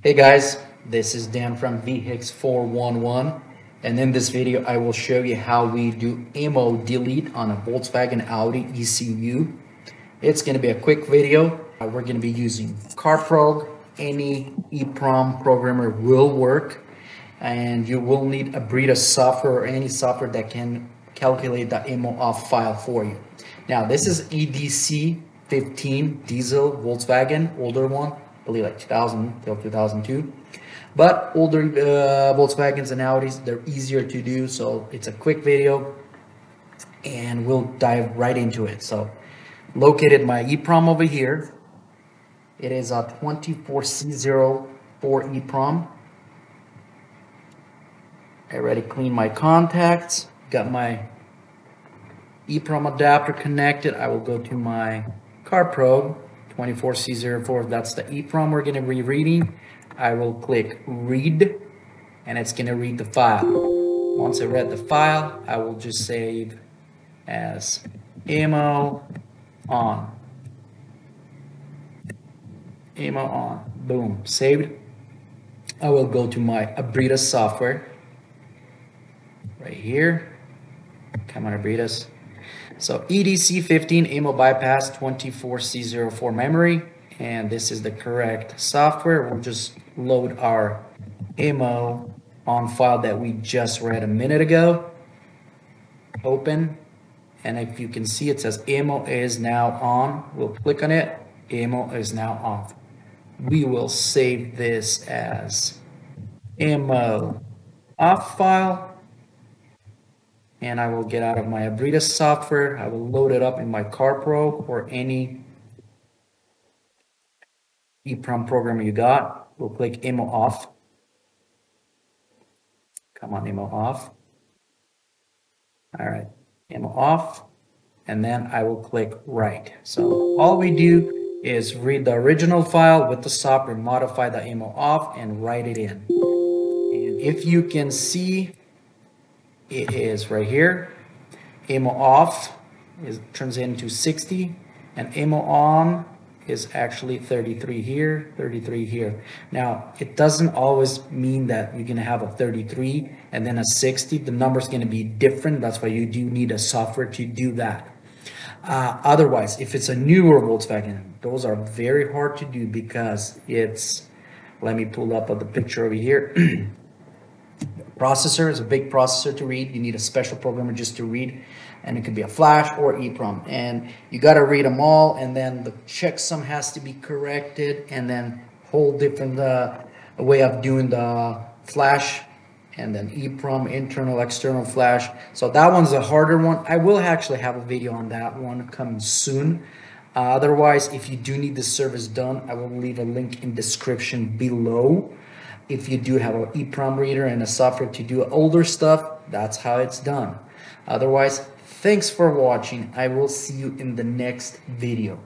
Hey guys, this is Dan from VEHIX411 and in this video I will show you how we do immo delete on a Volkswagen Audi ECU. It's going to be a quick video. Uh, we're going to be using CarProg. Any EEPROM programmer will work and you will need Abrites software or any software that can calculate the immo off file for you. Now this is EDC 15 diesel Volkswagen, older one, believe like 2000 till 2002. But older uh, Volkswagens and Audis, they're easier to do. So it's a quick video and we'll dive right into it. So located my EEPROM over here. It is a 24C04 EEPROM. I already cleaned my contacts, got my EEPROM adapter connected. I will go to my CarProg 24C04. That's the EEPROM we're going to be reading. I will click read and it's going to read the file. Once I read the file, I will just save as immo on. Immo on. Boom. Saved. I will go to my Abrites software right here. Come on, Abrites. So EDC15 immo bypass 24C04 memory. And this is the correct software. We'll just load our immo on file that we just read a minute ago. Open. And if you can see, it says immo is now on. We'll click on it. Immo is now off. We will save this as immo off file and I will get out of my Abrites software. I will load it up in my CarProg or any EEPROM program you got. We'll click immo off. Come on, immo off. All right, immo off. And then I will click write. So all we do is read the original file with the software, modify the immo off and write it in. And if you can see it is right here. Immo off is turns into 60 and immo on is actually 33 here, 33 here. Now, it doesn't always mean that you're gonna have a 33 and then a 60. The number's gonna be different. That's why you do need a software to do that. Uh, otherwise, if it's a newer Volkswagen, those are very hard to do because it's, let me pull up the picture over here. Processor is a big processor to read. You need a special programmer just to read. And it could be a flash or EEPROM. And you got to read them all. And then the checksum has to be corrected. And then whole different uh, way of doing the flash. And then EEPROM, internal, external flash. So that one's a harder one. I will actually have a video on that one coming soon. Uh, otherwise, if you do need the service done, I will leave a link in description below if you do have an EEPROM reader and a software to do older stuff, that's how it's done. Otherwise, thanks for watching. I will see you in the next video.